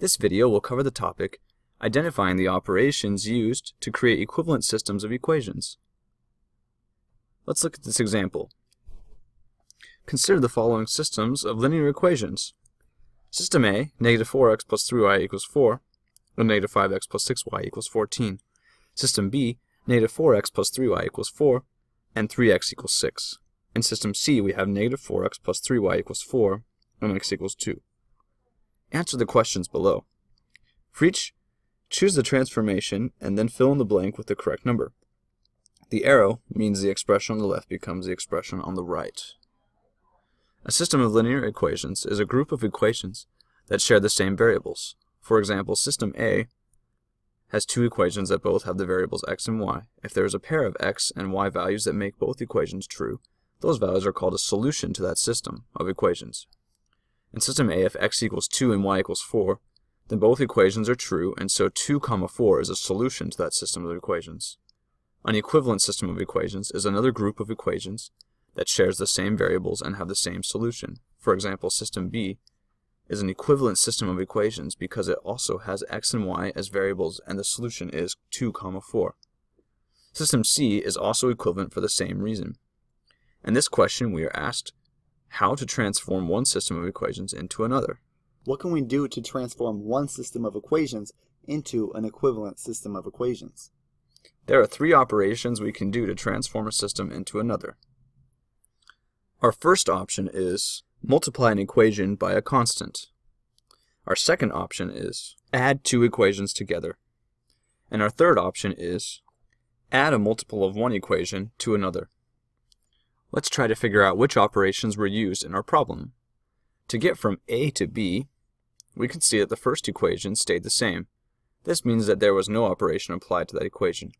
This video will cover the topic identifying the operations used to create equivalent systems of equations. Let's look at this example. Consider the following systems of linear equations. System A, negative 4x plus 3y equals 4, and negative 5x plus 6y equals 14. System B, negative 4x plus 3y equals 4, and 3x equals 6. In system C, we have negative 4x plus 3y equals 4, and x equals 2. Answer the questions below. For each, choose the transformation and then fill in the blank with the correct number. The arrow means the expression on the left becomes the expression on the right. A system of linear equations is a group of equations that share the same variables. For example, system A has two equations that both have the variables x and y. If there is a pair of x and y values that make both equations true, those values are called a solution to that system of equations. In system A, if x equals 2 and y equals 4, then both equations are true, and so 2 comma 4 is a solution to that system of equations. An equivalent system of equations is another group of equations that shares the same variables and have the same solution. For example, system B is an equivalent system of equations because it also has x and y as variables and the solution is 2 comma 4. System C is also equivalent for the same reason. In this question, we are asked how to transform one system of equations into another. What can we do to transform one system of equations into an equivalent system of equations? There are three operations we can do to transform a system into another. Our first option is multiply an equation by a constant. Our second option is add two equations together. And our third option is add a multiple of one equation to another. Let's try to figure out which operations were used in our problem. To get from a to b, we can see that the first equation stayed the same. This means that there was no operation applied to that equation.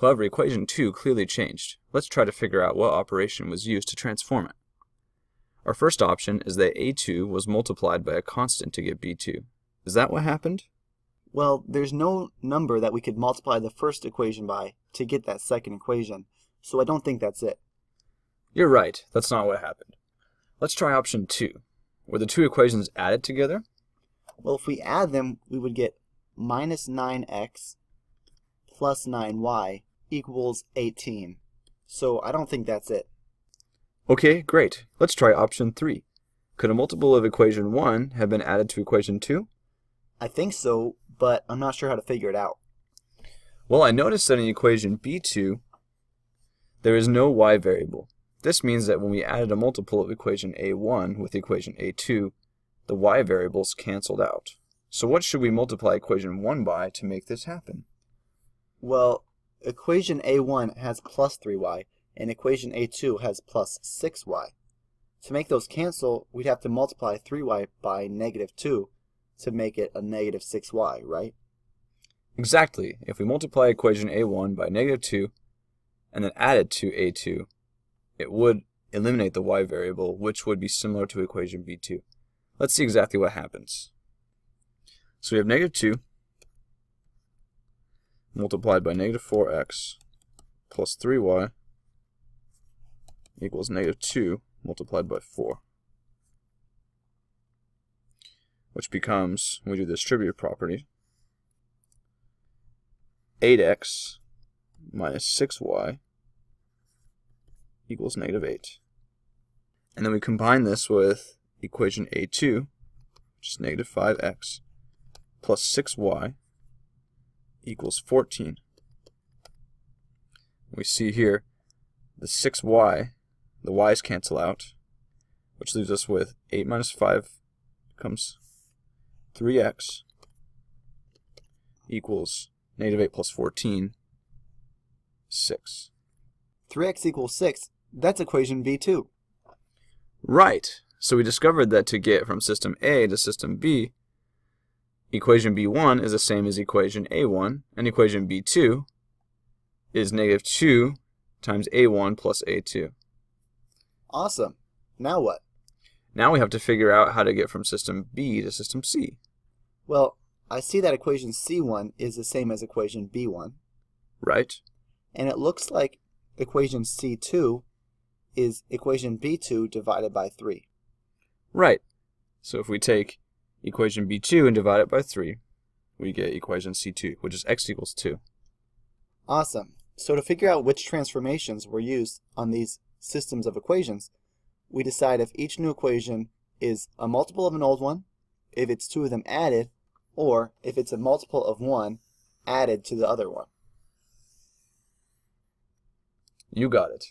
However, equation 2 clearly changed. Let's try to figure out what operation was used to transform it. Our first option is that a2 was multiplied by a constant to get b2. Is that what happened? Well, there's no number that we could multiply the first equation by to get that second equation, so I don't think that's it. You're right, that's not what happened. Let's try option 2. Were the two equations added together? Well, if we add them, we would get minus 9x plus 9y equals 18. So I don't think that's it. Okay, great. Let's try option 3. Could a multiple of equation 1 have been added to equation 2? I think so, but I'm not sure how to figure it out. Well, I noticed that in equation b2, there is no y variable. This means that when we added a multiple of equation a1 with equation a2, the y variables canceled out. So what should we multiply equation 1 by to make this happen? Well, equation a1 has plus 3y, and equation a2 has plus 6y. To make those cancel, we'd have to multiply 3y by negative 2 to make it a negative 6y, right? Exactly. If we multiply equation a1 by negative 2 and then add it to a2, it would eliminate the y variable, which would be similar to equation b2. Let's see exactly what happens. So we have negative 2 multiplied by negative 4x plus 3y equals negative 2 multiplied by 4. Which becomes, when we do the distributive property, 8x minus 6y equals negative 8. And then we combine this with equation A2, which is negative 5x, plus 6y equals 14. We see here the 6y, the y's cancel out, which leaves us with 8 minus 5 becomes 3x equals negative 8 plus 14, 6. 3x equals 6. That's equation B2. Right. So we discovered that to get from system A to system B, equation B1 is the same as equation A1, and equation B2 is negative 2 times A1 plus A2. Awesome. Now what? Now we have to figure out how to get from system B to system C. Well, I see that equation C1 is the same as equation B1. Right? And it looks like equation C2 is equation B2 divided by 3. Right. So if we take equation B2 and divide it by 3, we get equation C2, which is x equals 2. Awesome. So to figure out which transformations were used on these systems of equations, we decide if each new equation is a multiple of an old one, if it's two of them added, or if it's a multiple of one added to the other one. You got it.